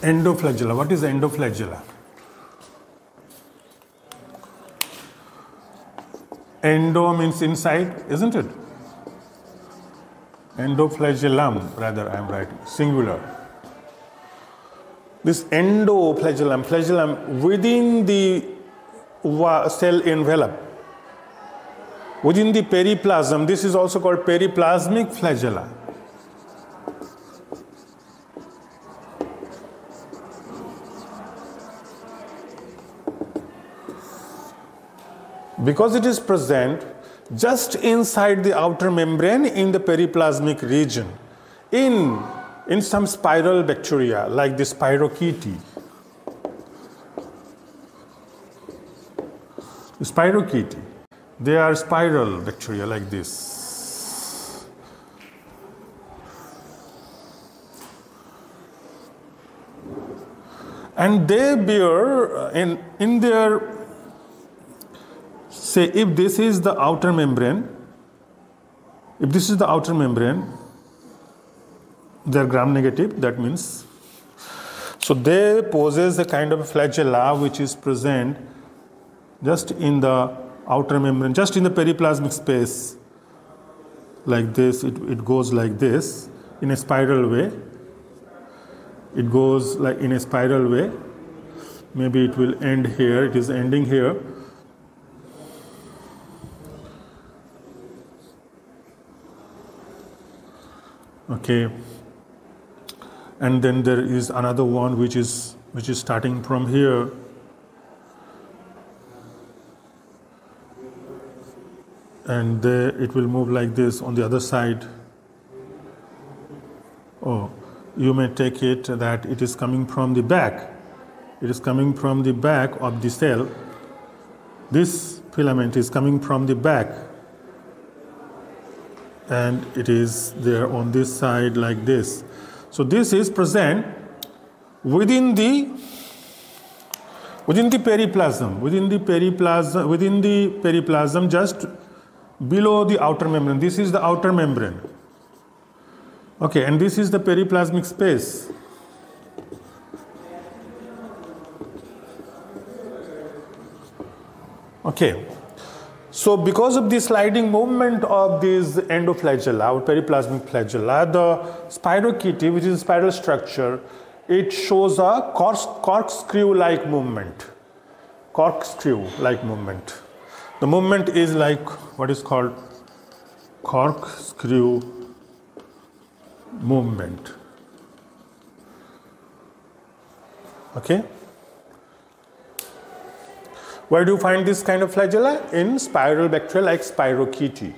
Endoflagella. What is endoflagella? Endo means inside, isn't it? Endoflagellum, rather, I am writing, singular. This endoflagellum, flagellum within the cell envelope, within the periplasm, this is also called periplasmic flagella. Because it is present just inside the outer membrane in the periplasmic region in, in some spiral bacteria like the spirochaete. The spirochaete, they are spiral bacteria like this. And they bear uh, in, in their say if this is the outer membrane, if this is the outer membrane, they're gram negative, that means. So they possess a kind of flagella which is present just in the outer membrane, just in the periplasmic space, like this. It, it goes like this in a spiral way. It goes like in a spiral way. Maybe it will end here, it is ending here okay. And then there is another one which is which is starting from here. And there it will move like this on the other side. Oh you may take it that it is coming from the back. It is coming from the back of the cell. This filament is coming from the back and it is there on this side like this. So this is present within the within the periplasm, within the periplasm, within the periplasm, just below the outer membrane. This is the outer membrane. Okay, and this is the periplasmic space. Okay, so because of the sliding movement of these endoflagella or periplasmic flagella, the spirochaete, which is a spiral structure, it shows a corkscrew-like movement. Corkscrew-like movement. The movement is like what is called corkscrew movement. Okay? Where do you find this kind of flagella? In spiral bacteria like spirochaete.